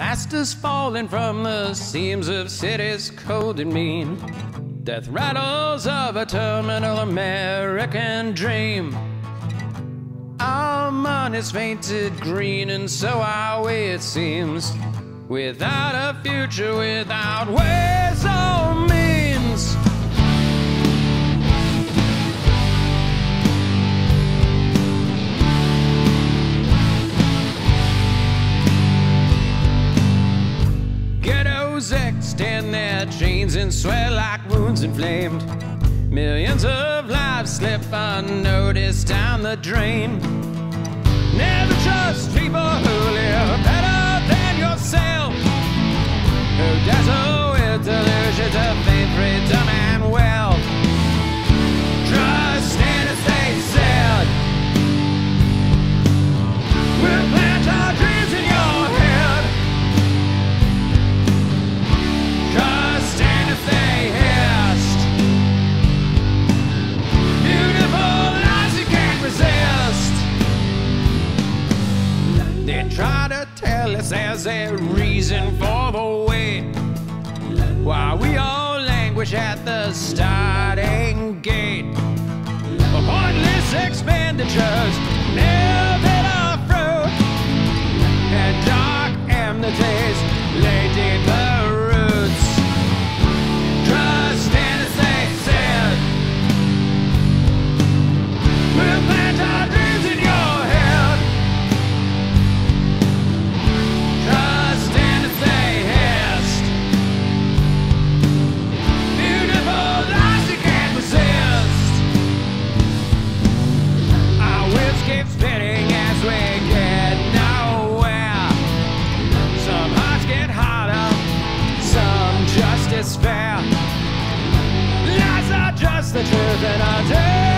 Asters falling from the seams of cities cold and mean. Death rattles of a terminal American dream. Our money's painted green, and so our way it seems. Without a future, without ways or means. Ghettos extend their chains and swell like wounds inflamed. Millions of lives slip unnoticed down the drain. Never trust people who live better than yourself. Who dazzle with delusions They try to tell us there's a reason for the wait. Why we all languish at the starting despair. Lies are just the truth, in I day.